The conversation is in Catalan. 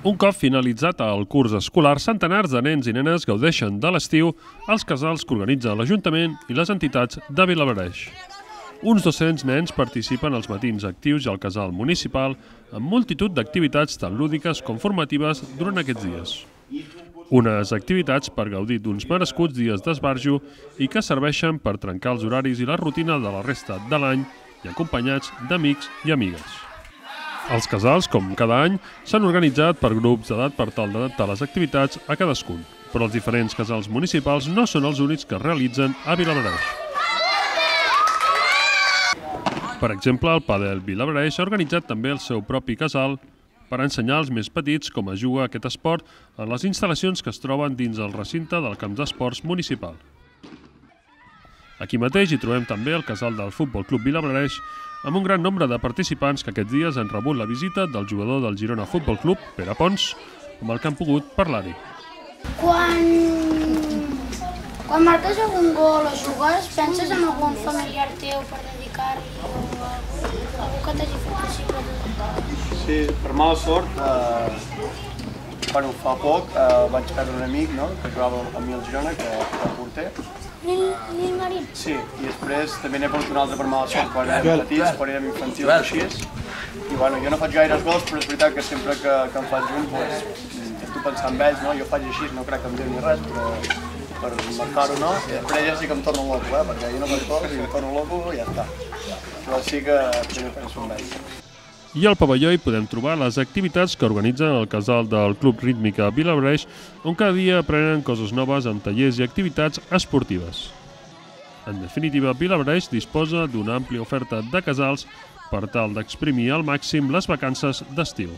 Un cop finalitzat el curs escolar, centenars de nens i nenes gaudeixen de l'estiu als casals que organitza l'Ajuntament i les entitats de Vilabreix. Uns 200 nens participen als matins actius i al casal municipal amb multitud d'activitats tan lúdiques com formatives durant aquests dies. Unes activitats per gaudir d'uns merescuts dies d'esbarjo i que serveixen per trencar els horaris i la rutina de la resta de l'any i acompanyats d'amics i amigues. Els casals, com cada any, s'han organitzat per grups d'edat per tal d'adaptar les activitats a cadascun, però els diferents casals municipals no són els únics que es realitzen a Vilabreix. Per exemple, el Padel Vilabreix ha organitzat també el seu propi casal per ensenyar als més petits com es juga aquest esport en les instal·lacions que es troben dins el recinte del camp d'esports municipal. Aquí mateix hi trobem també el casal del Futbol Club Vilabreix, amb un gran nombre de participants que aquests dies han rebut la visita del jugador del Girona Futbol Club, Pere Pons, amb el que han pogut parlar-hi. Quan, quan marques algun gol o jugues, penses en algun familiar teu per dedicar-li o algú, algú que t'hagi fet possible tot? Sí, per mala sort, eh, bueno, fa poc eh, vaig perdre un amic no? que jugava amb mi al Girona, que era porter, Marín? Sí, i després també n'he perdut un altre per mala sort quan érem petits, quan érem infantils o així. I bueno, jo no faig gaires gols, però és veritat que sempre que, que em faig un, pues, intento pensar en ells, no? Jo faig així, no crec que em diu ni res, però per marcar-ho no, i després ja sí que em torno loco, eh? perquè jo no faig gols i em torno loco i ja està. Però sí que primer penso en ells. I al pavelló hi podem trobar les activitats que organitzen el casal del Club Rítmica Vilabreix, on cada dia aprenen coses noves amb tallers i activitats esportives. En definitiva, Vilabreix disposa d'una àmplia oferta de casals per tal d'exprimir al màxim les vacances d'estiu.